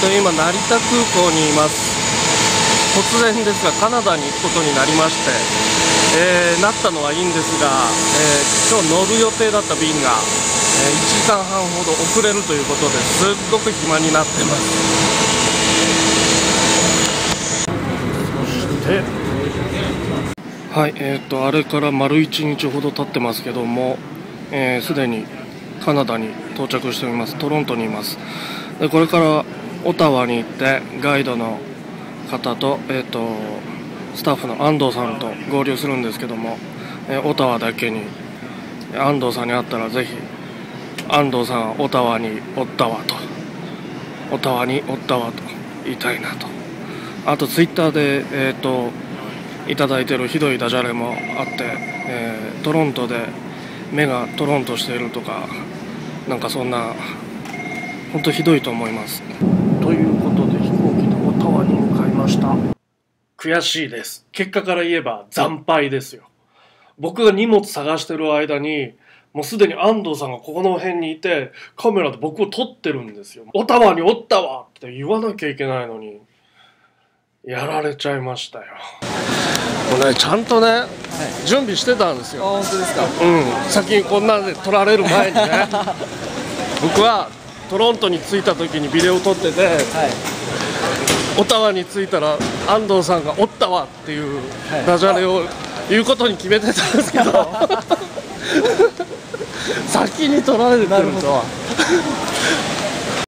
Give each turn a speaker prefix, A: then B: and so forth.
A: と今成田空港にいます。突然ですがカナダに行くことになりまして、えー、なったのはいいんですが、えー、今日乗る予定だった便が、え1時間半ほど遅れるということですっごく暇になってます。そしてはいえーと、あれから丸1日ほど経ってますけどもすで、えー、にカナダに到着しております。トロントにいます。でこれからオタワに行ってガイドの方と,、えーと、スタッフの安藤さんと合流するんですけども、えー、オタワだけに安藤さんに会ったらぜひ安藤さんはオタワにおったわとオタワにおったわと言いたいなと。あとツイッターでえっ、ー、といただいてるひどいダジャレもあって、えー、トロントで目がトロンとしているとかなんかそんな本当ひどいと思いますということで飛行機でオタワに向かいました悔しいです。結果から言えば惨敗ですよ。僕が荷物探してる間にもうすでに安藤さんがここの辺にいてカメラで僕を撮ってるんですよ「オタワにおったわ!」って言わなきゃいけないのにやられちゃいましたよ。もうねちゃんとね、はい、準備してたんですよ。
B: 本当ですか？
A: うん。先にこんなんで撮られる前にね。僕はトロントに着いた時にビデオ撮ってて、はい、オタワに着いたら安藤さんが「おったわ」っていうダジャレを言うことに決めてたんですけど。先に撮られてるとは